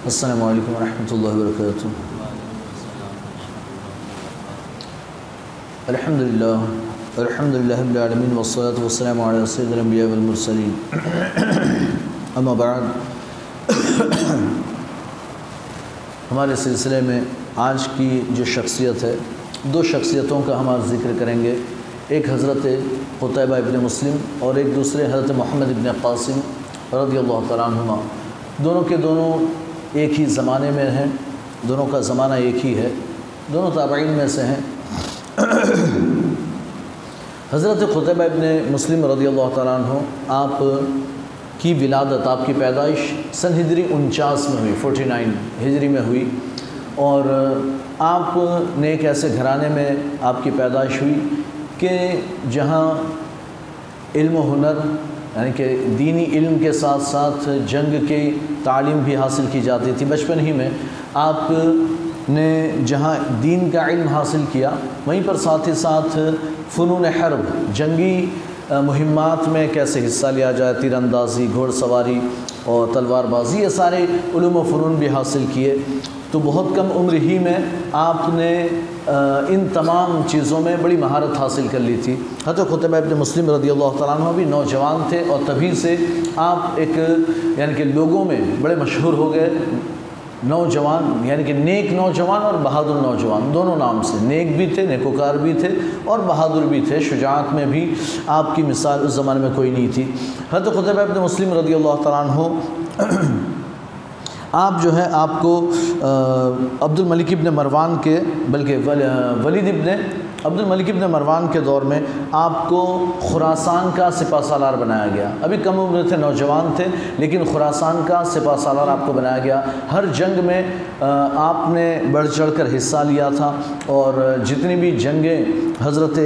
अस्सलाम वालेकुम रहमतुल्लाहि व बरकातुहू अल्हम्दुलिल्लाह अल्हम्दुलिल्लाहि रब्बिल आलमीन वस्सलातु वस्सलामु अला सय्यिदिल अंबिया वल मुरसलीन अम्मा बाद हमारे सिलसिले में आज की जो शख्सियत है, दो शख्सियतों का हम आज ज़िक्र करेंगे। एक हज़रत क़ुतैबा इब्न मुस्लिम और एक दूसरे हज़रत मोहम्मद इब्न क़ासिम रदी अल्लाह तआला दोनों के दोनों एक ही ज़माने में हैं, दोनों का ज़माना एक ही है, दोनों ताबईन में से हैं। हज़रत ख़ुतबा इबन मुस्लिम रदी अल्लाह तआला आप की विलादत, आपकी पैदाइश सन हिजरी उनचास में हुई, फोर्टी नाइन हिजरी में हुई। और आपने एक ऐसे घराने में आपकी पैदाइश हुई कि जहाँ इल्म हुनर यानी कि दीनी इल्म के साथ साथ जंग की तालीम भी हासिल की जाती थी। बचपन ही में आपने जहाँ दीन का इल्म हासिल किया, वहीं पर साथ ही साथ फ़नून हर्ब, जंगी मुहिमात में कैसे हिस्सा लिया जाए, तीरंदाजी, घोड़सवारी और तलवारबाजी, ये सारे फ़नून भी हासिल किए। तो बहुत कम उम्र ही में आपने इन तमाम चीज़ों में बड़ी महारत हासिल कर ली थी। हत खुतब इबन मुस्लिम रदी अल्लाह तआला भी नौजवान थे और तभी से आप एक, यानी कि लोगों में बड़े मशहूर हो गए। नौजवान, यानी कि नेक नौजवान और बहादुर नौजवान, दोनों नाम से। नेक भी थे, नेकोकार भी थे और बहादुर भी थे। शुजात में भी आपकी मिसाल उस ज़माने में कोई नहीं थी। हत खुतब इबन मुस्लिम रदी अल्लाह तआला आप जो है आपको अब्दुल मलिक इब्न मरवान के, बल्कि वलीद इब्न अब्दुल मलिक इब्न मरवान के दौर में आपको खुरासान का सिपा सालार बनाया गया। अभी कम उम्र थे, नौजवान थे, लेकिन खुरासान का सिपा सालार आपको बनाया गया। हर जंग में आपने बढ़ चढ़ कर हिस्सा लिया था और जितनी भी जंगें हज़रत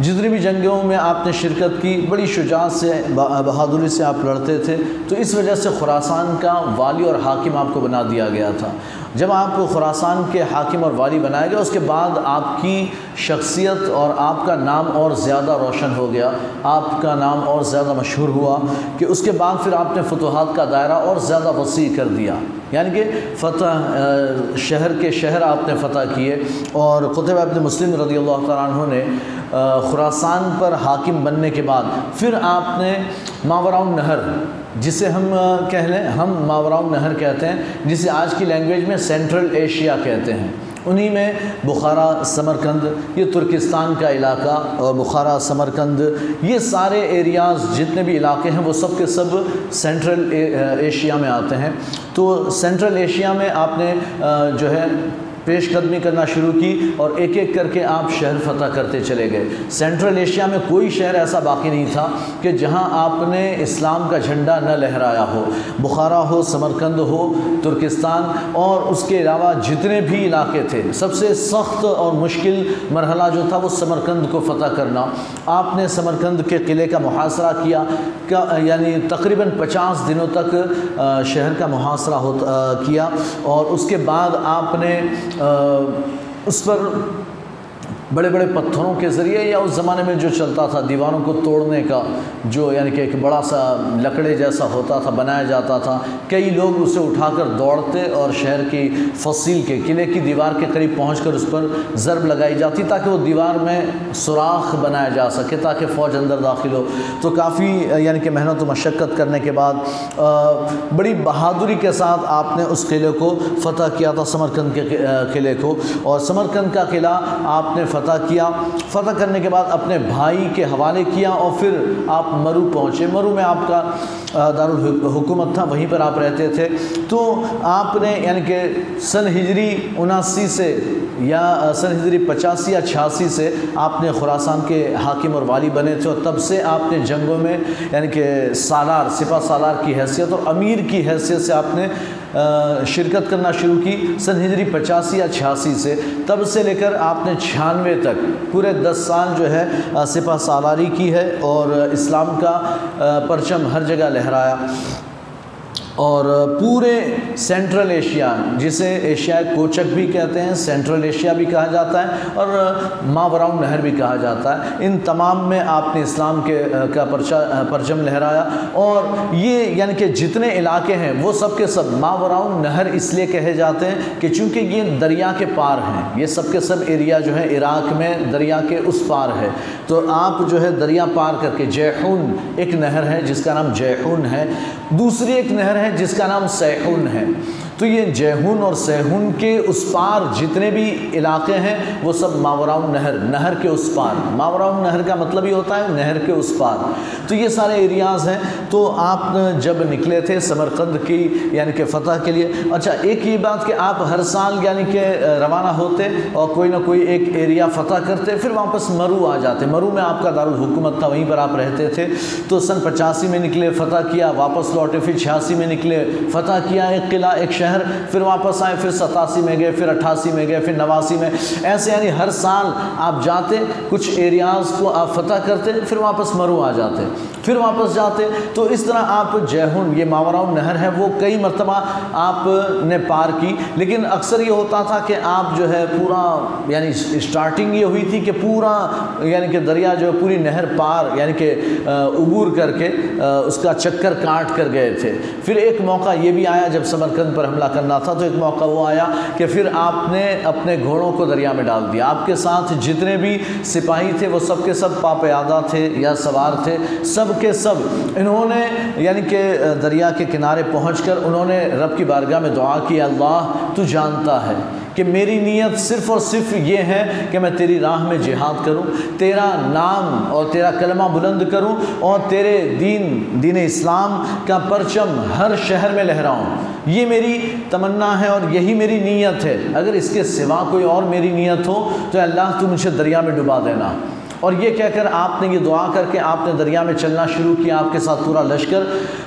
जितनी भी जंगों में आपने शिरकत की, बड़ी शुजात से बहादुरी से आप लड़ते थे तो इस वजह से खुरासान का वाली और हाकिम आपको बना दिया गया था। जब आपको खुरासान के हाकिम और वाली बनाया गया, उसके बाद आपकी शख्सियत और आपका नाम और ज़्यादा रोशन हो गया। आपका नाम और ज़्यादा मशहूर हुआ कि उसके बाद फिर आपने फतूहत का दायरा और ज़्यादा वसी कर दिया। यानी कि फ़तह शहर के शहर आपने फ़तह किए। और ख़ुतब अपने मुस्लिम रदी अल्लाह तु ने खुरासान पर हाकिम बनने के बाद फिर आपने मावराउन नहर, जिसे हम कह लें, हम मावराउन नहर कहते हैं, जिसे आज की लैंग्वेज में सेंट्रल एशिया कहते हैं। उन्हीं में बुखारा, समरकंद, ये तुर्किस्तान का इलाका और बुखारा, समरकंद, ये सारे एरियाज़ जितने भी इलाके हैं, वो सब के सब सेंट्रल एशिया में आते हैं। तो सेंट्रल एशिया में आपने जो है पेशकदमी करना शुरू की और एक एक करके आप शहर फतह करते चले गए। सेंट्रल एशिया में कोई शहर ऐसा बाकी नहीं था कि जहाँ आपने इस्लाम का झंडा न लहराया हो। बुखारा हो समरकंद हो तुर्किस्तान और उसके अलावा जितने भी इलाके थे सबसे सख्त और मुश्किल मरहला जो था वो समरकंद को फ़तह करना। आपने समरकंद के किले का मुहासरा किया का, यानी तकरीबन पचास दिनों तक शहर का मुहासरा हो किया और उसके बाद आपने उस पर बड़े बड़े पत्थरों के ज़रिए या उस ज़माने में जो चलता था, दीवारों को तोड़ने का जो यानी कि एक बड़ा सा लकड़े जैसा होता था, बनाया जाता था, कई लोग उसे उठाकर दौड़ते और शहर की फसील के किले की दीवार के करीब पहुंचकर उस पर ज़रब लगाई जाती ताकि वो दीवार में सुराख बनाया जा सके, ताकि फ़ौज अंदर दाखिल हो। तो काफ़ी यानी कि मेहनत मशक्क़त करने के बाद बड़ी बहादुरी के साथ आपने उस किले को फ़तह किया था, समरकंद के किले को। और समरकंद का किला आपने फ़तह किया। फ़तह करने के बाद अपने भाई के हवाले किया और फिर आप मरु पहुँचे। मरु में आपका दारुल हुकूमत था, वहीं पर आप रहते थे। तो आपने, यानी कि सन हिजरी उनासी से या सन हिजरी पचासी या छियासी से आपने खुरासान के हाकिम और वाली बने थे और तब से आपने जंगों में, यानी कि सालार, सिपा सालार की हैसियत और अमीर की हैसियत से आपने शिरकत करना शुरू की सन हिजरी पचासी या छियासी से। तब से लेकर आपने छियानवे तक पूरे दस साल जो है सिपा सालारी की है और इस्लाम का परचम हर जगह लहराया। और पूरे सेंट्रल एशिया, जिसे एशिया कोचक भी कहते हैं, सेंट्रल एशिया भी कहा जाता है और मावराउन नहर भी कहा जाता है। इन तमाम में आपने इस्लाम के का परचा परचम लहराया और ये यानी कि जितने इलाके हैं, वो सब के सब मावराउन नहर इसलिए कहे जाते हैं कि चूँकि ये दरिया के पार हैं, ये सब के सब एरिया जो है इराक में दरिया के उस पार है। तो आप जो है दरिया पार करके जयहून एक नहर है, जिसका नाम जयहून है। दूसरी एक नहर है जिसका नाम सैहुन है। तो ये जयहून और सहून के उस पार जितने भी इलाके हैं, वो सब मावराउन नहर नहर के उस पार। मावराउन नहर का मतलब ही होता है नहर के उस पार। तो ये सारे एरियाज़ हैं। तो आप जब निकले थे समरकंद की, यानी कि फ़तह के लिए अच्छा एक ये बात कि आप हर साल, यानी कि रवाना होते और कोई ना कोई एक एरिया फ़तह करते, फिर वापस मरू आ जाते। मरू में आपका दारुलकूमत था, वहीं पर आप रहते थे। तो सन पचासी में निकले, फ़तह किया, वापस लौटे, फिर छियासी में निकले, फ़तह किया, एक किला, एक शहर शहर, फिर वापस आए, फिर सतासी में गए, फिर अट्ठासी में गए, फिर नवासी में। ऐसे यानी हर साल आप जाते कुछ एरियाज़ को आप फतह करते फिर वापस मरू आ जाते फिर वापस जाते तो इस तरह आप जयहुन ये मावराउन नहर है वो कई मरतबा आपने पार की। लेकिन अक्सर ये होता था कि आप जो है पूरा यानी स्टार्टिंग ये हुई थी कि पूरा यानी कि दरिया जो है पूरी नहर पार यानी कि उबूर करके आ, उसका चक्कर काट कर गए थे। फिर एक मौका ये भी आया जब समरकंद पर हमला करना था तो एक मौका वो आया कि फिर आपने अपने घोड़ों को दरिया में डाल दिया। आपके साथ जितने भी सिपाही थे, वो सब के सब पापयादा थे या सवार थे। सब के सब, इन्होंने यानी कि दरिया के किनारे पहुंचकर उन्होंने रब की बारगाह में दुआ की, अल्लाह तू जानता है। कि मेरी नीयत सिर्फ़ और सिर्फ़ ये है कि मैं तेरी राह में जिहाद करूँ, तेरा नाम और तेरा कलमा बुलंद करूँ और तेरे दीन दीन इस्लाम का परचम हर शहर में लहराऊँ। ये मेरी तमन्ना है और यही मेरी नीयत है। अगर इसके सिवा कोई और मेरी नीयत हो तो अल्लाह तू मुझे दरिया में डुबा देना। और ये कहकर आपने ये दुआ करके आपने दरिया में चलना शुरू किया, आपके साथ पूरा लश्कर।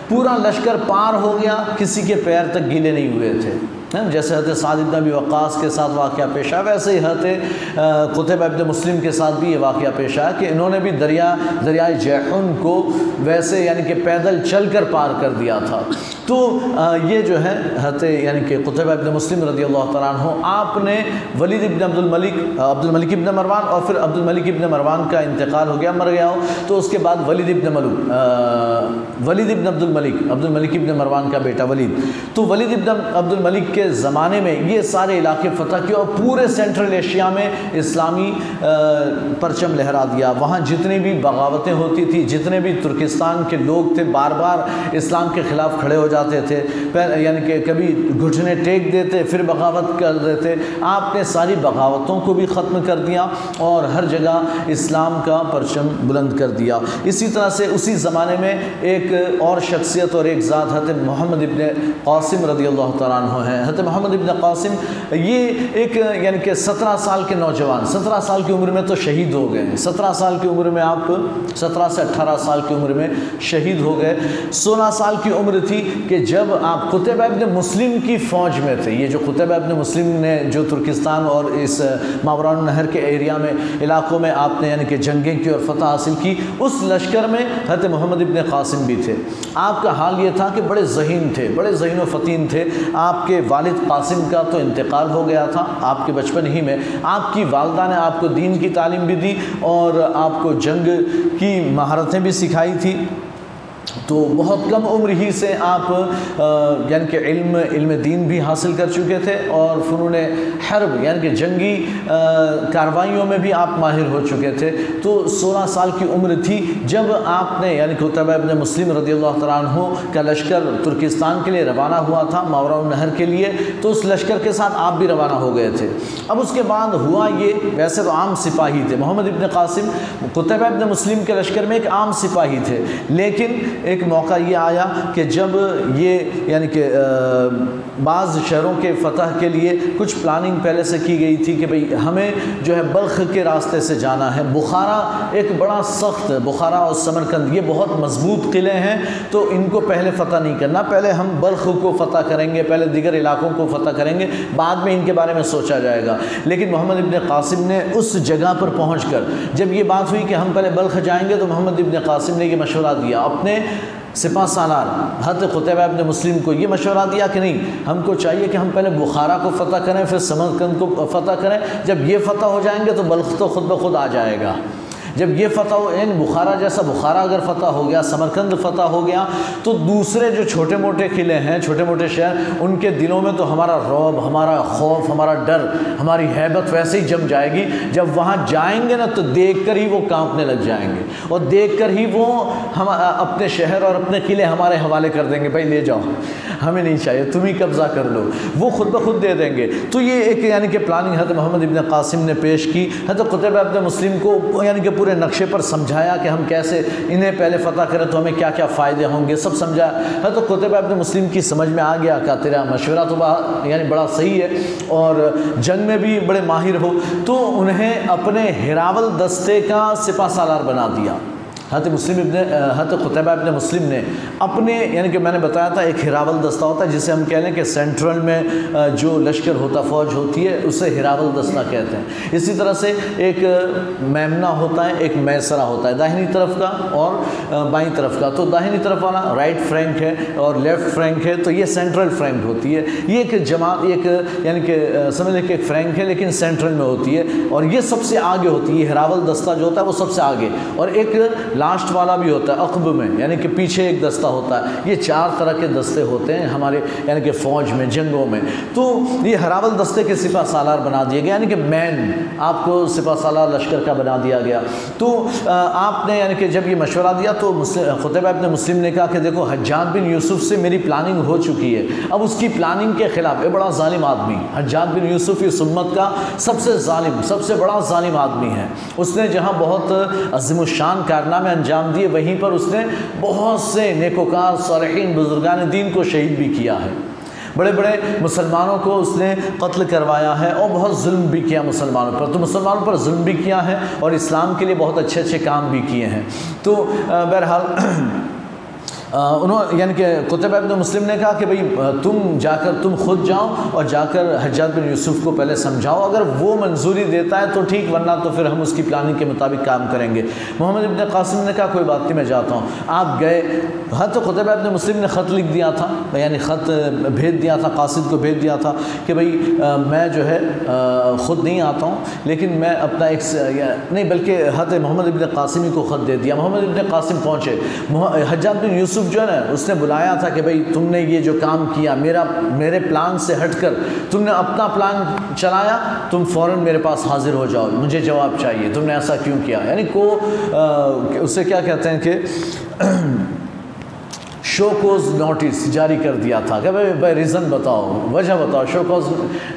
पूरा लश्कर पार हो गया, किसी के पैर तक गीले नहीं हुए थे। है? जैसे हत सादिद नबी वक़ास के साथ वाक़ पेश आया, वैसे ही हत कुतब अब्द मुस्लिम के साथ भी ये वाक़ पेश आया कि इन्होंने भी दरिया, दरियाए जैन को वैसे यानी कि पैदल चल कर पार कर दिया था। तो ये जो है हत यानी कि कुतब अब्द मुस्लिम रदी अल्लाह हो आपने वलीद इबन अब्दुल मलिक अब्दुल मलिक इबन मरवान और फिर अब्दुल मलिक इबन मरवान का इंतकाल हो गया, मर गया हो। तो उसके बाद वलीद इबन मलुक वलीद इबन अब्दुल मलिक अब्दुल मलिक इबन मरवान का बेटा वलीद। तो वलीद इबन अब्दुल मलिक के ज़माने में ये सारे इलाके फ़तह किए और पूरे सेंट्रल एशिया में इस्लामी परचम लहरा दिया। वहाँ जितनी भी बगावतें होती थी, जितने भी तुर्किस्तान के लोग थे बार बार इस्लाम के ख़िलाफ़ खड़े हो जाते थे यानी कि कभी घुटने टेक देते, फिर बगावत कर देते। आपने सारी बगावतों को भी ख़त्म कर दिया और हर जगह इस्लाम का परचम बुलंद कर दिया। इसी तरह से उसी ज़माने में एक और शख्सियत और एक ज़ात हत मोहम्मद इबन कासिम रदी अल्लाह तु हैं। हज़रत मोहम्मद इबन कासिम, ये एक यानी कि सत्रह साल के नौजवान, सत्रह साल की उम्र में तो शहीद हो गए। सत्रह साल की उम्र में आप, सत्रह से अट्ठारह साल की उम्र में शहीद हो गए। सोलह साल की उम्र थी कि जब आप कुतब इबन मुस्लिम की फ़ौज में थे, ये जो कुतब इबन मुस्लिम ने जो तुर्किस्तान और इस मावरान नहर के एरिया में, इलाकों में आपने यानी कि जंगें की और फतह हासिल की, उस लश्कर में हज़रत मोहम्मद इबन कासिम भी थे। आपका हाल ये था कि बड़े जहीन थे, बड़े जहीन फ़तीन थे। आपके वालिद कासिम का तो इंतकाल हो गया था, आपके बचपन ही में। आपकी वालदा ने आपको दीन की तालीम भी दी और आपको जंग की महारतें भी सिखाई थी। तो बहुत कम उम्र ही से आप यानी कि इल्म इल्म दीन भी हासिल कर चुके थे और फ़नून हर्ब, यानी कि जंगी कार्रवाइयों में भी आप माहिर हो चुके थे। तो 16 साल की उम्र थी जब आपने, यानी कि अपने मुस्लिम रदी तु का लश्कर तुर्किस्तान के लिए रवाना हुआ था, मावरा नहर के लिए। तो उस लश्कर के साथ आप भी रवाना हो गए थे। अब उसके बाद हुआ ये, वैसे तो आम सिपाही थे। मोहम्मद इबन कासिम, कुतब इबन मुस्लिम के लश्कर में एक आम सिपाही थे। लेकिन एक मौका ये आया कि जब ये, यानी कि बाज़ शहरों के फ़तह के लिए कुछ प्लानिंग पहले से की गई थी कि भाई हमें जो है बल्ख के रास्ते से जाना है। बुखारा एक बड़ा सख्त, बुखारा और समरकंद, ये बहुत मज़बूत किले हैं तो इनको पहले फ़तह नहीं करना। पहले हम बल्ख को फ़तह करेंगे, पहले दिगर इलाकों को फ़तह करेंगे, बाद में इनके बारे में सोचा जाएगा। लेकिन मोहम्मद इबन कासिम ने उस जगह पर पहुँच जब ये बात हुई कि हम पहले बल्ख जाएँगे तो मोहम्मद इबन कासिम ने यह मशवरा दिया। अपने सिपा सालार हत खुतब अपने मुस्लिम को ये मशवरा दिया कि नहीं, हमको चाहिए कि हम पहले बुखारा को फ़तह करें, फिर समरकंद को फ़तह करें, जब ये फ़तह हो जाएँगे तो बल्ख तो ख़ुद ब खुद आ जाएगा। जब ये फ़तह इन बुखारा जैसा बुखारा अगर फ़तह हो गया, समरकंद फ़तह हो गया तो दूसरे जो छोटे मोटे किले हैं छोटे मोटे शहर, उनके दिलों में तो हमारा रौब, हमारा खौफ, हमारा डर, हमारी हैबत वैसे ही जम जाएगी। जब वहाँ जाएँगे ना तो देख कर ही वो कांपने लग जाएँगे। और देख कर ही वो हम अपने शहर और अपने किले हमारे हवाले कर देंगे, भाई ले जाओ, हमें नहीं चाहिए, तुम ही कब्ज़ा कर लो। वो खुद ब खुद दे देंगे। तो ये एक, यानी कि प्लानिंग हज़रत मोहम्मद इबन कासिम ने पेश की। हज़रत कुतब अपने मुस्लिम को, यानी कि पूरे नक्शे पर समझाया कि हम कैसे इन्हें पहले फ़तह करें तो हमें क्या क्या फ़ायदे होंगे, सब समझाया है तो कुतब अपने मुस्लिम की समझ में आ गया क्या तेरा मशवरा तो यानी बड़ा सही है और जंग में भी बड़े माहिर हो। तो उन्हें अपने हिरावल दस्ते का सिपा सालार बना दिया। हत मुस्लिम इबन हत खुतबा इबन मुस्लिम ने अपने, यानी कि मैंने बताया था, एक हिरावल दस्ता होता है, जिसे हम कह लें कि सेंट्रल में जो लश्कर होता, फ़ौज होती है, उसे हिरावल दस्ता कहते हैं। इसी तरह से एक मैमना होता है, एक मैसरा होता है, दाहिनी तरफ़ का और बाई तरफ़ का। तो दाहिनी तरफ़ वाला राइट फ्रैंक है और लेफ़्ट फ्रैंक है तो ये सेंट्रल फ्रैंक होती है। ये एक जमात, एक, यानी कि समझ लें कि एक फ्रैंक है, लेकिन सेंट्रल में होती है। और ये सबसे आगे होती है हिरावल दस्ता जो होता है, वो सबसे आगे। और एक लास्ट वाला भी होता है, अकब में, यानी कि पीछे एक दस्ता होता है। ये चार तरह के दस्ते होते हैं हमारे, यानी कि फ़ौज में, जंगों में। तो ये हरावल दस्ते के सिपा सालार बना दिए गए, यानी कि मैन, आपको सिपा सालार लश्कर का बना दिया गया। तो आपने, यानी कि जब ये मशवरा दिया तो खुतबा अपने मुस्लिम ने कहा कि देखो हजात बिन यूसुफ से मेरी प्लानिंग हो चुकी है। अब उसकी प्लानिंग के ख़िलाफ़, ये बड़ा ालिम आदमी हजात बिन यूसुफ इस उम्मत का सबसे ालिम सबसे बड़ा ालिम आदमी है। उसने जहाँ बहुत अजीमुशान कारनामे में अंजाम दिए, वहीं पर उसने बहुत से नेकोकार, सालहीन बुजुर्गान दीन को शहीद भी किया है। बड़े बड़े मुसलमानों को उसने कत्ल करवाया है और बहुत जुल्म भी किया मुसलमानों पर। तो मुसलमानों पर जुल्म भी किया है और इस्लाम के लिए बहुत अच्छे अच्छे काम भी किए हैं। तो बहरहाल उन्होंने यानी कि कुतब अबन मुस्लिम ने कहा कि भाई तुम जाकर, तुम खुद जाओ और जाकर हज़रत बिन यूसुफ को पहले समझाओ। अगर वो मंजूरी देता है तो ठीक, वरना तो फिर हम उसकी प्लानिंग के मुताबिक काम करेंगे। मोहम्मद इबन कासिम ने कहा, कोई बात नहीं, मैं जाता हूँ। आप गए। हाँ तो कुतब अबन मुस्लिम ने ख़त लिख दिया था यानी ख़त भेज दिया था, कासिद को भेज दिया था कि भाई मैं जो है ख़ुद नहीं आता हूँ, लेकिन मैं अपना एक नहीं, बल्कि हत मोहम्मद इबन कासिमी को ख़त दे दिया। मोहम्मद इबन कासिम पहुँचे। हज़रत बिन यूसुफ यूसुफ जो है ना उसने बुलाया था कि भाई तुमने ये जो काम किया मेरा मेरे प्लान से हटकर तुमने अपना प्लान चलाया तुम फ़ौर मेरे पास हाजिर हो जाओ मुझे जवाब चाहिए तुमने ऐसा क्यों किया? यानी को आ, उसे क्या कहते हैं कि शो कोज नोटिस जारी कर दिया था। कि भाई भाई रीज़न बताओ, वजह बताओ शोकोज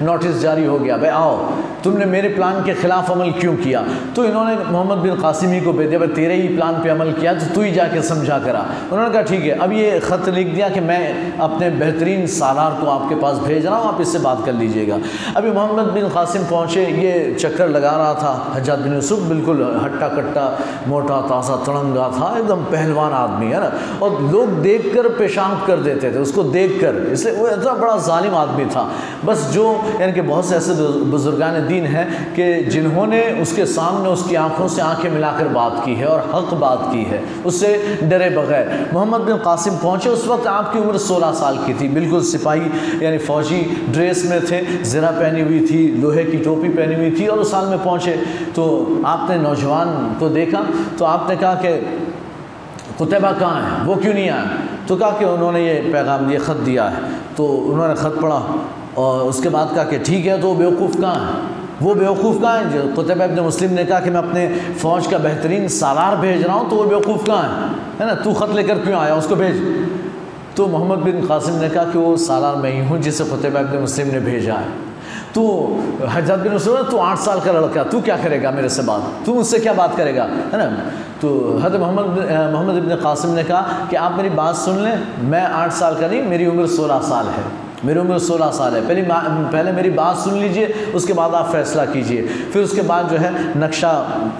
नोटिस जारी हो गया। भाई आओ, तुमने मेरे प्लान के ख़िलाफ़ अमल क्यों किया? तो इन्होंने मोहम्मद बिन कासिमी को भेज दिया, भाई तेरे ही प्लान पे अमल किया तो तू ही जाके समझा करा। उन्होंने कहा, ठीक है, अब ये ख़त लिख दिया कि मैं अपने बेहतरीन सालार को आपके पास भेज रहा हूँ, आप इससे बात कर लीजिएगा। अभी मोहम्मद बिन कासिम पहुँचे, ये चक्कर लगा रहा था, हजात बिन यूसुफ बिल्कुल हट्टा कट्टा, मोटा, ताज़ा, तड़ंगा था, एकदम पहलवान आदमी, है ना? और लोग देख कर पेशाब कर देते थे, उसको देख कर इसलिए वो इतना बड़ा ालिम आदमी था। बस जो, यानी कि बहुत से ऐसे बुजुर्गान दीन हैं कि जिन्होंने उसके सामने उसकी आँखों से आँखें मिलाकर बात की है और हक बात की है, उससे डरे बगैर। मोहम्मद बिन कासिम पहुँचे, उस वक्त आपकी उम्र सोलह साल की थी। बिल्कुल सिपाही, यानी फ़ौजी ड्रेस में थे, ज़रा पहनी हुई थी, लोहे की टोपी पहनी हुई थी और उस साल में पहुँचे। तो आपने नौजवान को देखा तो आपने कहा कि, कुतबा कहाँ है? वो क्यों नहीं आया? तो कहा कि उन्होंने ये पैगाम, ये ख़त दिया है। तो उन्होंने ख़त पढ़ा और उसके बाद कहा कि ठीक है तो वो बेवकूफ़ कहाँ है? वो बेवकूफ़ कहाँ है? जो कुतब अपने मुस्लिम ने कहा कि मैं अपने फ़ौज का बेहतरीन सालार भेज रहा हूँ तो वो बेवकूफ़ कहाँ है? है ना, तू ख़त लेकर क्यों आया? उसको भेज। तो मोहम्मद बिन कासिम ने कहा कि वो सालार मैं ही हूँ जिसे कुतब अपने मुस्लिम ने भेजा है। तो हज़रत बिन मुस्लिम तू आठ साल का लड़का तू क्या करेगा मेरे से बात? तू मुझसे क्या बात करेगा? है ना? तो हज़रत मोहम्मद मोहम्मद इबन कासिम ने कहा कि आप मेरी बात सुन लें, मैं आठ साल का नहीं, मेरी उम्र सोलह साल है। मेरी उम्र सोलह साल है। पहले पहले मेरी बात सुन लीजिए, उसके बाद आप फैसला कीजिए। फिर उसके बाद जो है नक्शा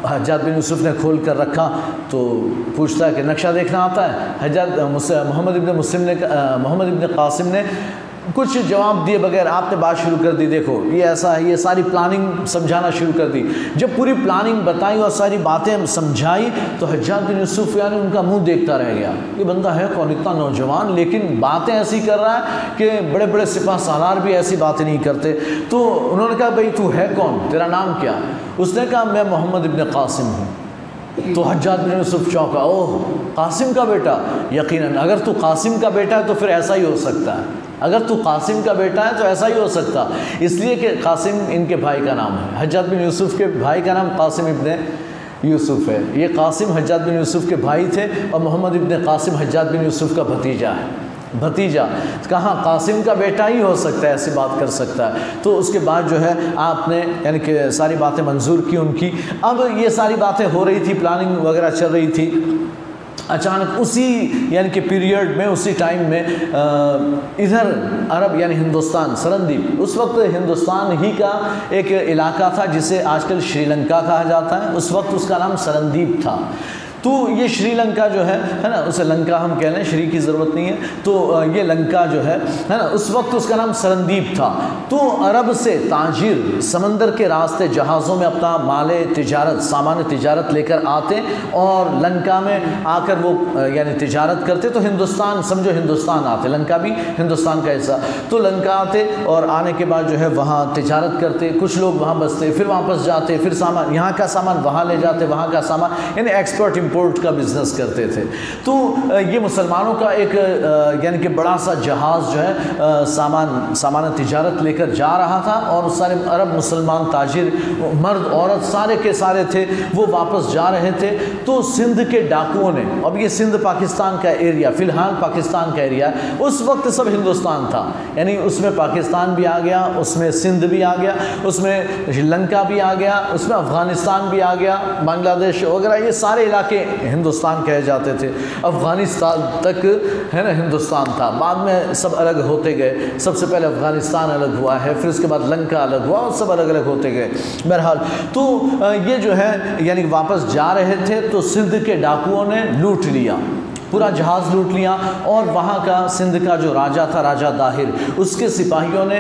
हज़रत बिन यूसुफ ने खोल कर रखा तो पूछता है कि नक्शा देखना आता है? हज़रत मोहम्मद इबन मुस्लिम ने मोहम्मद इबन कासिम ने कुछ जवाब दिए बगैर आपने बात शुरू कर दी, देखो, ये ऐसा है, ये सारी प्लानिंग समझाना शुरू कर दी। जब पूरी प्लानिंग बताई और सारी बातें समझाई तो हजात बिन यूसुफ यानी उनका मुँह देखता रह गया। ये बंदा है कौन? इतना नौजवान, लेकिन बातें ऐसी कर रहा है कि बड़े बड़े सिपा सालार भी ऐसी बातें नहीं करते। तो उन्होंने कहा, भाई, तू है कौन? तेरा नाम क्या? उसने कहा, मैं मोहम्मद इबन कासिम हूँ। तो हजात बिन यूसुफ चौंका, ओह, कासिम का बेटा? यकीनन, अगर तू कासिम का बेटा है तो फिर ऐसा ही हो सकता है। अगर तू कासिम का बेटा है तो ऐसा ही हो सकता। इसलिए कि कासिम इनके भाई का नाम है। हजात बिन यूसुफ के भाई का नाम कासिम इबन यूसुफ है। ये कासिम हजात बिन यूसुफ के भाई थे और मोहम्मद इबन कासिम हजात बिन यूसुफ का भतीजा है। भतीजा। कहाँ कासिम का बेटा ही हो सकता है, ऐसी बात कर सकता है। तो उसके बाद जो है, आपने, यानी कि सारी बातें मंजूर की उनकी। अब ये सारी बातें हो रही थी प्लानिंग वगैरह चल रही थी। अचानक उसी, यानी कि पीरियड में, उसी टाइम में इधर अरब, यानी हिंदुस्तान सरनदीप उस वक्त हिंदुस्तान ही का एक इलाका था जिसे आजकल श्रीलंका कहा जाता है। उस वक्त उसका नाम सरनदीप था। तो ये श्रीलंका जो है है ना, उसे लंका हम कह लें, श्री की ज़रूरत नहीं है। तो ये लंका जो है है ना, उस वक्त उसका नाम सरंदीप था। तो अरब से ताजिर, समंदर के रास्ते जहाज़ों में अपना माल तजारत, सामान्य तजारत लेकर आते और लंका में आकर वो यानी तजारत करते। तो हिंदुस्तान, समझो हिंदुस्तान आते, लंका भी हिंदुस्तान का हिस्सा। तो लंका आते और आने के बाद जो है, वहाँ तजारत करते, कुछ लोग वहाँ बसते, फिर वापस जाते, फिर सामान, यहाँ का सामान वहाँ ले जाते, वहाँ का सामान, यानी एक्सपोर्ट इम्पोर्ट का बिज़नेस करते थे। तो ये मुसलमानों का एक यानी कि बड़ा सा जहाज़ जो है सामान सामान तजारत लेकर जा रहा था और सारे अरब मुसलमान ताजिर, मर्द, औरत सारे के सारे थे, वो वापस जा रहे थे। तो सिंध के डाकुओं ने, अब ये सिंध पाकिस्तान का एरिया फ़िलहाल पाकिस्तान का एरिया उस वक्त सब हिंदुस्तान था। यानी उसमें पाकिस्तान भी आ गया, उसमें सिंध भी आ गया, उसमें श्रीलंका भी आ गया, उसमें अफ़गानिस्तान भी आ गया, बांग्लादेश वगैरह, ये सारे इलाके हिंदुस्तान कहे जाते थे। अफ़गानिस्तान तक, है ना, हिंदुस्तान था। बाद में सब अलग होते गए। सबसे पहले अफ़गानिस्तान अलग हुआ है, फिर उसके बाद लंका अलग हुआ और सब अलग अलग होते गए। बहरहाल तो ये जो है, यानी वापस जा रहे थे तो सिंध के डाकुओं ने लूट लिया। पूरा जहाज़ लूट लिया और वहाँ का सिंध का जो राजा था, राजा दाहिर, उसके सिपाहियों ने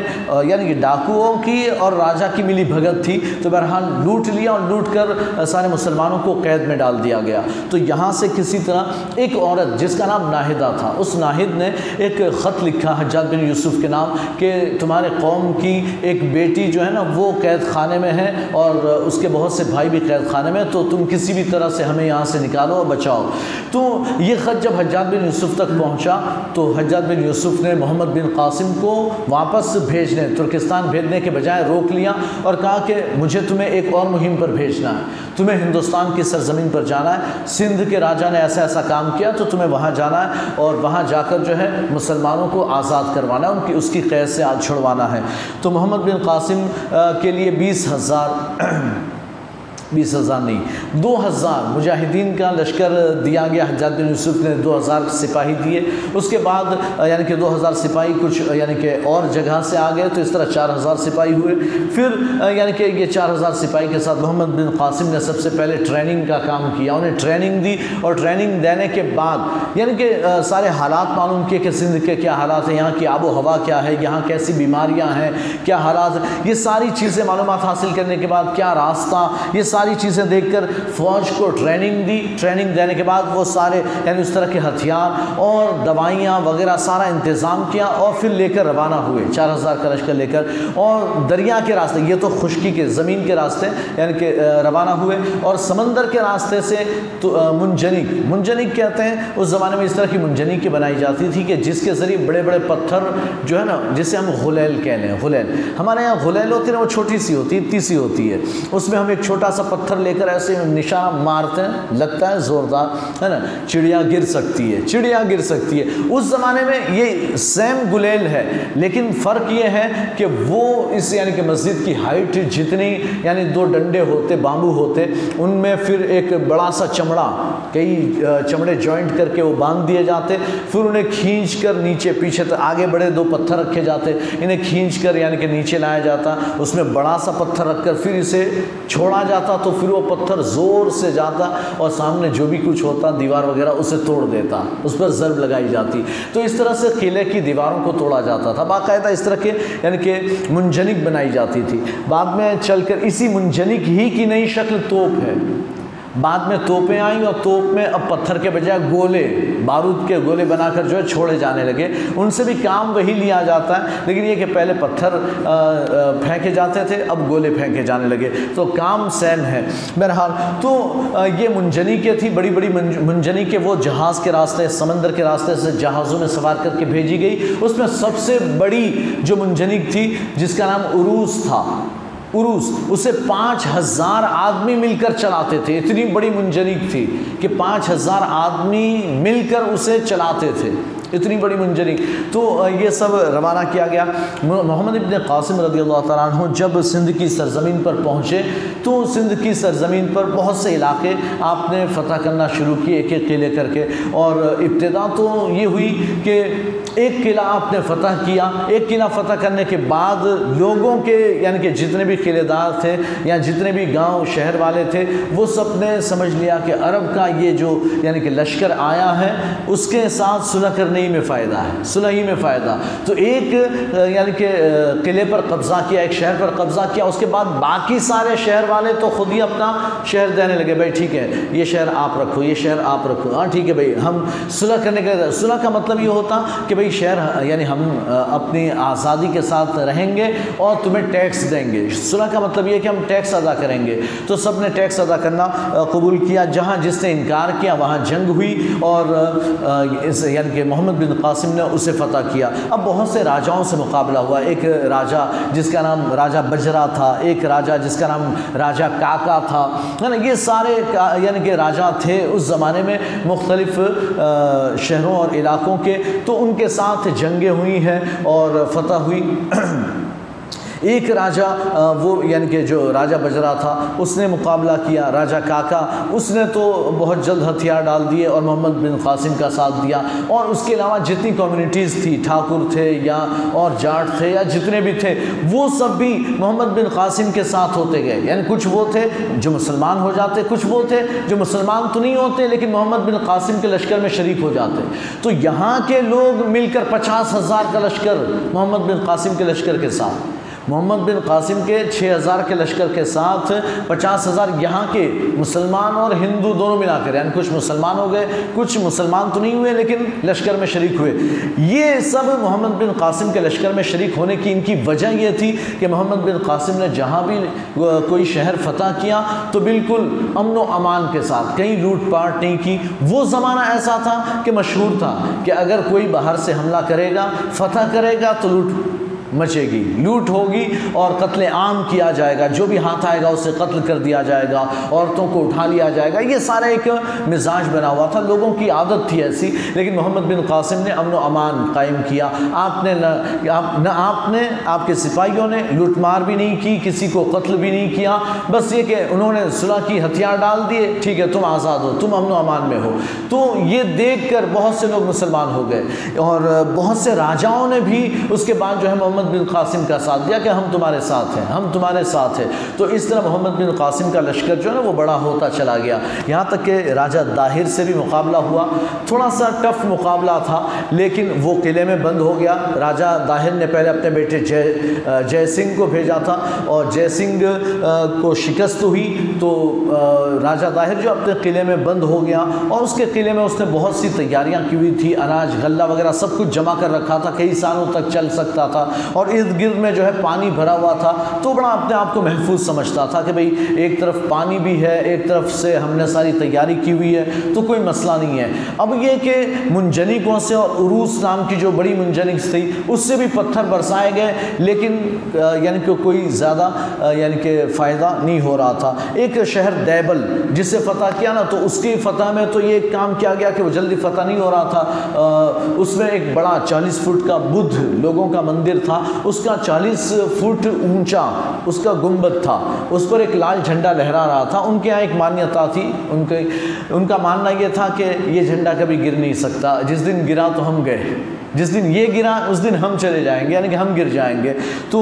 यानी कि डाकुओं की और राजा की मिली भगत थी तो बहरहाल लूट लिया और लूट कर सारे मुसलमानों को कैद में डाल दिया गया। तो यहाँ से किसी तरह एक औरत जिसका नाम नाहिदा था, उस नाहिद ने एक ख़त लिखा हजात बिन यूसुफ के नाम, कि तुम्हारे कौम की एक बेटी जो है ना, वो कैद खाने में है और उसके बहुत से भाई भी कैद खाने में तो तुम किसी भी तरह से हमें यहाँ से निकालो और बचाओ। तो ये ख़त जब हजात बिन यूसुफ तक पहुँचा तो हजात बिन यूसुफ ने मोहम्मद बिन कासिम को वापस भेजने, तुर्किस्तान भेजने के बजाय रोक लिया और कहा कि मुझे तुम्हें एक और मुहिम पर भेजना है। तुम्हें हिंदुस्तान की सरजमीन पर जाना है। सिंध के राजा ने ऐसा ऐसा काम किया तो तुम्हें वहाँ जाना है और वहाँ जाकर जो है मुसलमानों को आज़ाद करवाना है, उनकी, उसकी कैद से आज छुड़वाना है। तो मोहम्मद बिन कासिम के लिए बीस हज़ार बीस हज़ार नहीं। दो हज़ार, मुजाहिदीन का लश्कर दिया गया हजात बिन यूसुफ ने दो हज़ार सिपाही दिए। उसके बाद, यानी कि दो हज़ार सिपाही कुछ, यानी कि और जगह से आ गए तो इस तरह चार हज़ार सिपाही हुए। फिर, यानी कि ये चार हज़ार सिपाही के साथ मोहम्मद बिन कासिम ने सबसे पहले ट्रेनिंग का काम किया। उन्हें ट्रेनिंग दी और ट्रेनिंग देने के बाद, यानी कि सारे हालात मालूम किए कि सिंध के क्या हालात हैं, यहाँ की आबो हवा क्या है, यहाँ कैसी बीमारियाँ हैं, क्या हालात ये सारी चीज़ें मालूम हासिल करने के बाद क्या रास्ता, ये सारी सारी चीज़ें देखकर फ़ौज को ट्रेनिंग दी। ट्रेनिंग देने के बाद वो सारे, यानी उस तरह के हथियार और दवाइयाँ वगैरह सारा इंतज़ाम किया और फिर लेकर रवाना हुए। चार हज़ार का लश्कर लेकर। और दरिया के रास्ते, ये तो खुशकी के, ज़मीन के रास्ते, यानी कि रवाना हुए। और समंदर के रास्ते से तो मुंजनिक। मुंजनिक कहते हैं, उस ज़माने में इस तरह की मुंजनिक बनाई जाती थी कि जिसके ज़रिए बड़े बड़े पत्थर जो है ना, जिसे हम गुलैल कह लें गुलैल हमारे यहाँ गुलैल होती है ना, वो छोटी सी होती है इतनी सी होती है। उसमें हम एक छोटा सा पत्थर लेकर ऐसे निशाना मारते हैं, लगता है ज़ोरदार, है ना? चिड़िया गिर सकती है, चिड़िया गिर सकती है। उस ज़माने में ये सेम गुलेल है, लेकिन फ़र्क ये है कि वो इस यानी कि मस्जिद की हाइट जितनी, यानी दो डंडे होते बाम्बू होते, उनमें फिर एक बड़ा सा चमड़ा, कई चमड़े जॉइंट करके वो बाँध दिए जाते, फिर उन्हें खींच कर नीचे, पीछे तक आगे बड़े दो पत्थर रखे जाते, इन्हें खींच कर यानी कि नीचे लाया जाता, उसमें बड़ा सा पत्थर रखकर फिर इसे छोड़ा जाता आता तो फिर वो पत्थर ज़ोर से जाता और सामने जो भी कुछ होता, दीवार वगैरह, उसे तोड़ देता। उस पर जर्ब लगाई जाती। तो इस तरह से किले की दीवारों को तोड़ा जाता था। बाकायदा इस तरह के, यानी कि मुंजनिक बनाई जाती थी। बाद में चलकर इसी मुंजनिक ही की नई शक्ल तोप है। बाद में तोपें आई और तोप में अब पत्थर के बजाय गोले, बारूद के गोले बनाकर जो है छोड़े जाने लगे। उनसे भी काम वही लिया जाता है। लेकिन ये कि पहले पत्थर फेंके जाते थे, अब गोले फेंके जाने लगे। तो काम सेम है। बहरहाल तो ये मुंजनी के थी बड़ी बड़ी मुंजनी के वो जहाज़ के रास्ते, समंदर के रास्ते से जहाज़ों में सवार करके भेजी गई। उसमें सबसे बड़ी जो मुंजनिक थी, जिसका नाम उरूस था। उरूस उसे पाँच हज़ार आदमी मिलकर चलाते थे। इतनी बड़ी मुंजनिक थी कि पाँच हज़ार आदमी मिलकर उसे चलाते थे। इतनी बड़ी मंजरी। तो ये सब रवाना किया गया। मोहम्मद इबन कासिम रदी अल्लाह जब सिंध की सरजमीन पर पहुँचे तो सिंध की सरजमीन पर बहुत से इलाके आपने फ़तह करना शुरू किए एक एक किले करके। और इब्तदा तो ये हुई कि एक किला आपने फ़तह किया। एक किला फ़तह करने के बाद लोगों के, यानी कि जितने भी किलेदार थे या जितने भी गाँव, शहर वाले थे, वो सबने समझ लिया कि अरब का ये जो, यानी कि लश्कर आया है, उसके साथ सुलह करने ही में फ़ायदा है सुलह ही में फ़ायदा। तो एक यानी कि किले पर कब्ज़ा किया, एक शहर पर कब्ज़ा किया, उसके बाद बाकी सारे शहर वाले तो ख़ुद ही अपना शहर देने लगे, भाई ठीक है, ये शहर आप रखो, ये शहर आप रखो। हाँ ठीक है भाई, हम सुलह करने के, सुलह का मतलब ये होता कि भाई शहर, यानी हम अपनी आज़ादी के साथ रहेंगे और तुम्हें टैक्स देंगे। सुलह का मतलब ये कि हम टैक्स अदा करेंगे। तो सबने टैक्स अदा करना कबूल किया, जहाँ जिसने इनकार किया, वहाँ जंग हुई और यानी कि मोहम्मद मोहम्मद बिन कासिम ने उसे फ़तह किया। अब बहुत से राजाओं से मुकाबला हुआ। एक राजा जिसका नाम राजा बजरा था, एक राजा जिसका नाम राजा काका था। है ना ये सारे यानी कि राजा थे उस ज़माने में मुख्तलिफ़ शहरों और इलाक़ों के। तो उनके साथ जंगें हुई हैं और फ़तह हुई। एक राजा वो यानी कि जो राजा बजरा था, उसने मुकाबला किया, राजा काका। उसने तो बहुत जल्द हथियार डाल दिए और मोहम्मद बिन कासिम का साथ दिया। और उसके अलावा जितनी कम्युनिटीज़ थी, ठाकुर थे या और जाट थे या जितने भी थे, वो सब भी मोहम्मद बिन कासिम के साथ होते गए। यानी कुछ वो थे जो मुसलमान हो जाते, कुछ वो थे जो मुसलमान तो नहीं होते, लेकिन मोहम्मद बिन कासिम के लश्कर में शरीक हो जाते। तो यहाँ के लोग मिलकर पचास हज़ार का लश्कर मोहम्मद बिन कासिम के लश्कर के साथ। मोहम्मद बिन कासिम के 6000 के लश्कर के साथ पचास हज़ार यहाँ के मुसलमान और हिंदू दोनों मिलाकर, यानी कुछ मुसलमान हो गए, कुछ मुसलमान तो नहीं हुए, लेकिन लश्कर में शरीक हुए। ये सब मोहम्मद बिन कासिम के लश्कर में शरीक होने की इनकी वजह यह थी कि मोहम्मद बिन कासिम ने जहाँ भी कोई शहर फतह किया तो बिल्कुल अमन व अमान के साथ कहीं लूट पाट नहीं की। वो ज़माना ऐसा था कि मशहूर था कि अगर कोई बाहर से हमला करेगा, फतह करेगा तो लूट मचेगी। लूट होगी और कत्ल आम किया जाएगा। जो भी हाथ आएगा, उसे कत्ल कर दिया जाएगा। औरतों को उठा लिया जाएगा। ये सारा एक मिजाज बना हुआ था। लोगों की आदत थी ऐसी। लेकिन मोहम्मद बिन कासिम ने अमन अमान कायम किया। आपने न, आप, न आपने, आपके सिपाहियों ने लूटमार भी नहीं की, किसी को कत्ल भी नहीं किया। बस ये कि उन्होंने सुलह की हथियार डाल दिए। ठीक है, तुम आज़ाद हो, तुम अमन अमान में हो। तो ये देख कर बहुत से लोग मुसलमान हो गए। और बहुत से राजाओं ने भी उसके बाद जो है मोहम्मद मोहम्मद बिन कासिम का साथ दिया कि हम तुम्हारे साथ हैं, हम तुम्हारे साथ हैं। तो इस तरह मोहम्मद बिन कासिम का लश्कर जो है ना, वो बड़ा होता चला गया। यहाँ तक कि राजा दाहिर से भी मुकाबला हुआ। थोड़ा सा टफ मुकाबला था, लेकिन वो किले में बंद हो गया। राजा दाहिर ने पहले अपने बेटे जय जय सिंह को भेजा था और जय सिंह को शिकस्त हुई। तो राजा दाहिर जो अपने किले में बंद हो गया और उसके किले में उसने बहुत सी तैयारियाँ की हुई थी। अनाज, गल्ला वगैरह सब कुछ जमा कर रखा था, कई सालों तक चल सकता था। और इर्द गिर्द में जो है पानी भरा हुआ था तो बड़ा अपने आप को महफूज समझता था कि भाई, एक तरफ़ पानी भी है, एक तरफ़ से हमने सारी तैयारी की हुई है तो कोई मसला नहीं है। अब ये कि मुंजनिकों से और उरूस नाम की जो बड़ी मुंजनिक थी, उससे भी पत्थर बरसाए गए, लेकिन यानी कि कोई ज़्यादा यानी कि फ़ायदा नहीं हो रहा था। एक शहर दैबल, जिसे फ़तह किया ना तो उसकी फ़तह में तो ये काम किया गया कि वो जल्दी फ़तह नहीं हो रहा था। उसमें एक बड़ा चालीस फुट का बुद्ध लोगों का मंदिर था उसका 40 फुट ऊँचा उसका गुंबद था। उस पर एक लाल झंडा लहरा रहा था। उनके यहाँ एक मान्यता थी। उनके, उनका मानना यह था कि ये झंडा कभी गिर नहीं सकता। जिस दिन गिरा तो हम गए। जिस दिन ये गिरा, उस दिन हम चले जाएँगे, यानी कि हम गिर जाएँगे। तो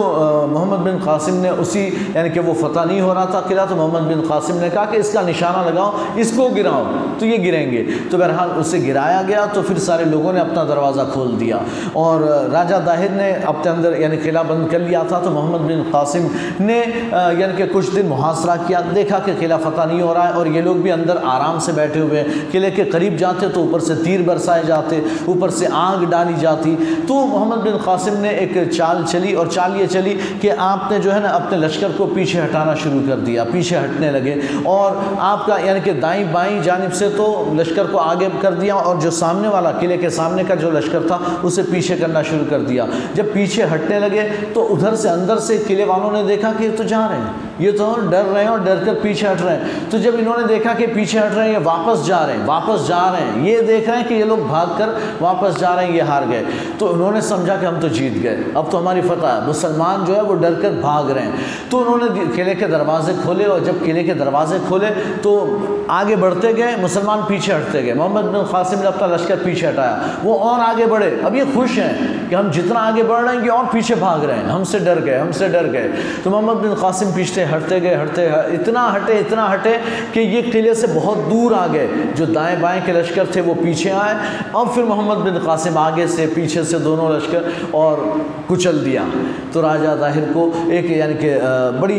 मोहम्मद बिन कासिम ने उसी, यानी कि वो फतह नहीं हो रहा था किला तो मोहम्मद बिन कासिम ने कहा कि इसका निशाना लगाओ, इसको गिराओ तो ये गिरेंगे। तो बहरहाल उसे गिराया गया तो फिर सारे लोगों ने अपना दरवाज़ा खोल दिया। और राजा दाहिर ने अपने अंदर, यानी किला बंद कर लिया था तो मोहम्मद बिन कासिम ने यानी कि कुछ दिन मुहासरा किया, देखा कि किला फतह नहीं हो रहा है, और ये लोग भी अंदर आराम से बैठे हुए हैं, किले के करीब जाते तो ऊपर से तीर बरसाए जाते, ऊपर से आग डाली जाती। तो मोहम्मद बिन कासिम ने एक चाल चली और चाल ये चली कि आपने जो है ना अपने लश्कर को पीछे हटाना शुरू कर दिया, पीछे हटने लगे। और आपका यानी कि दाई बाई जानब से तो लश्कर को आगे कर दिया और जो सामने वाला, किले के सामने का जो लश्कर था, उसे पीछे करना शुरू कर दिया। जब पीछे हटने लगे तो उधर से, अंदर से किले वालों ने देखा कि तो जा रहे हैं। ये तो डर रहे हैं और डर कर पीछे हट रहे हैं। तो जब इन्होंने देखा कि पीछे हट रहे हैं, ये वापस जा रहे हैं, वापस जा रहे हैं, ये देख रहे हैं कि ये लोग भाग कर वापस जा रहे हैं, ये हार गए। तो उन्होंने समझा कि हम तो जीत गए। अब तो हमारी फतह है। मुसलमान जो है वो डर कर भाग रहे हैं। तो उन्होंने किले के दरवाजे खोले और जब किले के दरवाजे खोले तो आगे बढ़ते गए, मुसलमान पीछे हटते गए। मोहम्मद बिन कासिम ने अपना लश्कर पीछे हटाया। वो और आगे बढ़े। अब ये खुश हैं कि हम जितना आगे बढ़ रहे हैं कि और पीछे भाग रहे हैं। हमसे डर गए, हमसे डर गए। तो मोहम्मद बिन कासिम पीछे हटते गए, हटते इतना हटे इतना हटे कि ये किले से बहुत दूर आ गए। जो दाएँ बाएँ के लश्कर थे, वो पीछे आए। अब फिर मोहम्मद बिन कासिम आगे से, पीछे से दोनों लश्कर और कुचल दिया। तो राजा ताहिर को एक, यानी कि बड़ी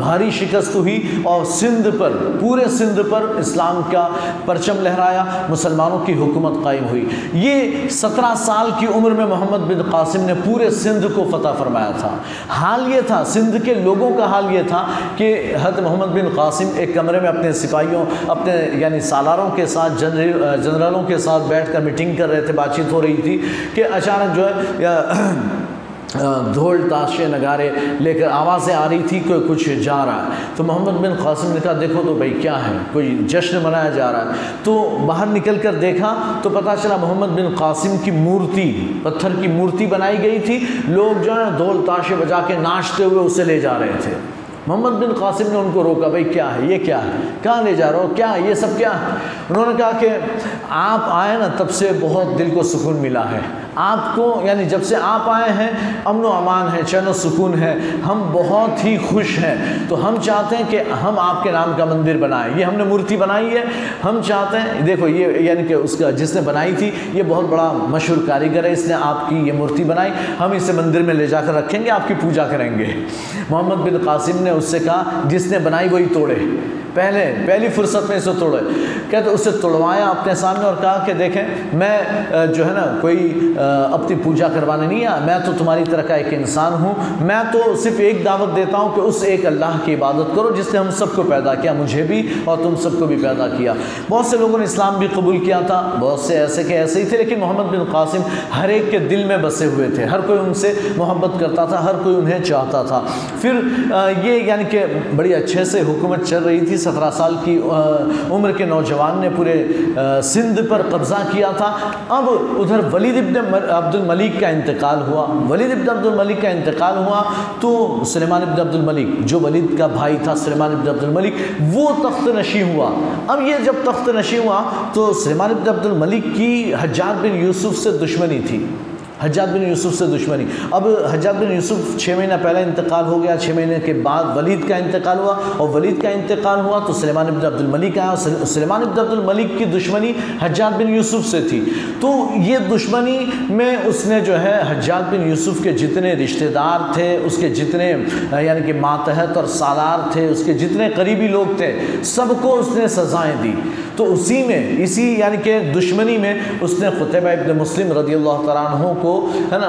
भारी शिकस्त हुई और सिंध पर, पूरे सिंध पर इस्लाम का परचम लहराया। मुसलमानों की हुकूमत कायम हुई। ये सत्रह साल की उम्र में मोहम्मद बिन कासिम ने पूरे सिंध को फतह फरमाया था। हाल ये था, सिंध के लोगों का हाल ये था कि हज़रत मोहम्मद बिन कासिम एक कमरे में अपने सिपाहियों, अपने यानी सालारों के साथ, जनरल, जनरलों के साथ बैठ कर मीटिंग कर रहे थे, बातचीत हो रही थी कि अचानक जो है ढोल ताशे नगारे लेकर आवाज़ें आ रही थी, कोई कुछ जा रहा है। तो मोहम्मद बिन कासिम ने कहा, देखो तो भाई क्या है, कोई जश्न मनाया जा रहा है। तो बाहर निकल कर देखा तो पता चला मोहम्मद बिन कासिम की मूर्ति, पत्थर की मूर्ति बनाई गई थी। लोग जो है, ढोल ताशे बजा के नाचते हुए उसे ले जा रहे थे। मोहम्मद बिन कासिम ने उनको रोका, भाई, क्या है? ये क्या है? कहाँ ले जा रहा हो? क्या है? ये सब क्या है? उन्होंने कहा कि, आप आए ना, तब से बहुत दिल को सुकून मिला है। आपको, यानी जब से आप आए हैं, अमन अमान है, चैन सुकून है, हम बहुत ही खुश हैं। तो हम चाहते हैं कि हम आपके नाम का मंदिर बनाएँ। ये हमने मूर्ति बनाई है। हम चाहते हैं, देखो ये, यानी कि उसका जिसने बनाई थी, ये बहुत बड़ा मशहूर कारीगर है, इसने आपकी ये मूर्ति बनाई। हम इसे मंदिर में ले जाकर रखेंगे, आपकी पूजा करेंगे। मोहम्मद बिन कासिम ने उससे कहा, जिसने बनाई वही तोड़े। पहले, पहली फुर्सत में इसे तोड़े। कहते उसे तोड़वाया अपने सामने और कहा कि देखें, मैं जो है ना, कोई अपनी पूजा करवाने नहीं आया। मैं तो तुम्हारी तरह का एक इंसान हूँ। मैं तो सिर्फ़ एक दावत देता हूँ कि उस एक अल्लाह की इबादत करो जिसने हम सबको पैदा किया, मुझे भी और तुम सबको भी पैदा किया। बहुत से लोगों ने इस्लाम भी कबूल किया था। बहुत से ऐसे के ऐसे ही थे, लेकिन मोहम्मद बिन कासिम हर एक के दिल में बसे हुए थे। हर कोई उनसे मोहब्बत करता था, हर कोई उन्हें चाहता था। फिर ये यानी कि बड़ी अच्छे से हुकूमत चल रही थी सत्रह साल की उम्र के नौजवान ने पूरे सिंध पर कब्ज़ा किया था। अब उधर वलीद इब्न अब्दुल मलिक का इंतकाल हुआ। वलीद इब्न अब्दुल मलिक का इंतकाल हुआ तो सलेमान इब्न अब्दुल मलिक, जो वलीद का भाई था सलेमान इब्न अब्दुल मलिक, वो तख्त नशी हुआ। अब ये जब तख्त नशी हुआ तो सलेमान इब्न अब्दुल मलिक की हजात बिन यूसुफ से दुश्मनी थी। हजात बिन यूसुफ से दुश्मनी। अब हजात बिन यूसुफ छः महीना पहले इंतकाल हो गया छः महीने के बाद वलीद का इंतकाल हुआ, और वलीद का इंतकाल हुआ तो सलेमान इब्न अब्दुल मलिक आया, और सलेमान इब्न अब्दुल मलिक की दुश्मनी हजात बिन यूसुफ से थी। तो ये दुश्मनी में उसने जो है हजात बिन यूसुफ के जितने रिश्तेदार थे, उसके जितने, यानी कि मातहत और सालार थे, उसके जितने करीबी लोग थे, सबको उसने सज़ाएँ दी। तो उसी में, इसी यानी कि दुश्मनी में उसने खुतबा इब्न मुस्लिम रदी अल्लाह को है ना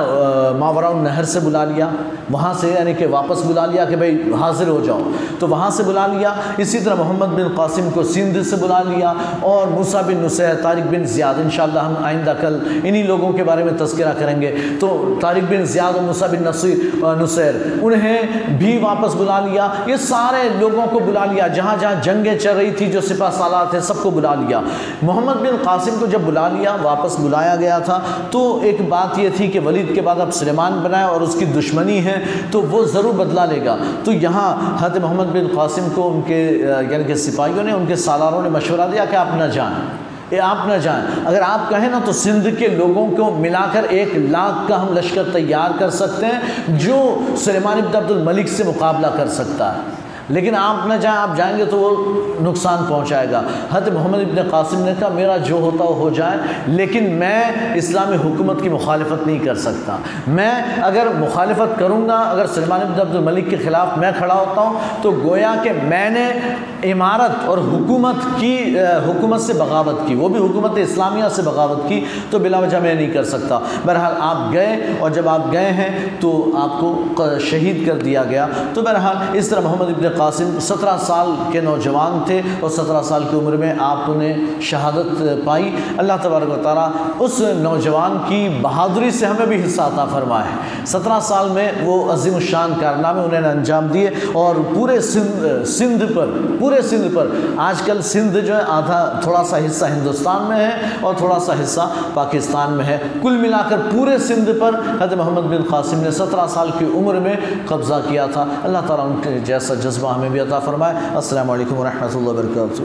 मावरा नहर से बुला लिया, वहाँ से यानी कि वापस बुला लिया कि भाई हाजिर हो जाओ। तो वहाँ से बुला लिया, इसी तरह मोहम्मद बिन कासिम को सिंध से बुला लिया और मूसा बिन नुसैर, तारिक बिन ज़ियाद इन हम आइंदा कल इन्हीं लोगों के बारे में तस्करा करेंगे। तो तारिक बिन ज़ियाद और मूसा बिन नसीर नुसैर, उन्हें भी वापस बुला लिया, ये सारे लोगों को बुला लिया, जहाँ जहाँ जंगें चल रही थी, जो सिपा सालार थे सबको बुला लिया। मोहम्मद बिन कासिम को जब बुला लिया, वापस बुलाया गया था तो एक बात ये थी कि वलीद के बाद अब सलेमान बनाए और उसकी दुश्मनी है तो वो ज़रूर बदला लेगा। तो यहाँ हज़रत मोहम्मद बिन कासिम को उनके, यानी कि सिपाहियों ने, उनके सालारों ने मशवरा दिया कि आप न जाएँ। ये आप ना जाएँ। अगर आप कहें ना तो सिंध के लोगों को मिलाकर एक लाख का हम लश्कर तैयार कर सकते हैं, जो सलेमान अब्दुल मलिक से मुकाबला कर सकता है। लेकिन आप न जाएँ, आप जाएँगे तो वो नुकसान पहुंचाएगा। हत मोहम्मद इबन कासिम ने कहा, मेरा जो होता हो जाए, लेकिन मैं इस्लामी हुकूमत की मुखालफत नहीं कर सकता। मैं अगर मुखालफत करूँगा, अगर सलमान इबन अब्दुल मलिक के ख़िलाफ़ मैं खड़ा होता हूँ तो गोया कि मैंने इमारत और हुकूमत की हुकूमत से बगावत की, वो भी हुकूमत इस्लामिया से बगावत की तो बिला वजह मैं नहीं कर सकता। बहरहाल आप गए, और जब आप गए हैं तो आपको शहीद कर दिया गया। तो बहरहाल इस तरह मोहम्मद इबन कासिम, सत्रह साल के नौजवान थे और सत्रह साल की उम्र में आपने शहादत पाई। अल्लाह तबारक तारा उस नौजवान की बहादुरी से हमें भी हिस्सा अता फरमाए। सत्रह साल में वो अजीम शान कारनामे उन्होंने अंजाम दिए और पूरे सिंध सिंध पर, पूरे सिंध पर, आजकल सिंध जो है आधा थोड़ा सा हिस्सा हिंदुस्तान में है और थोड़ा सा हिस्सा पाकिस्तान में है। कुल मिलाकर पूरे सिंध पर हज़रत मोहम्मद बिन कासिम ने सत्रह साल की उम्र में कब्ज़ा किया था। अल्लाह ताला उनके जैसा जज्बा हमें भी अता फ़रमाए असल वरहमल वर्क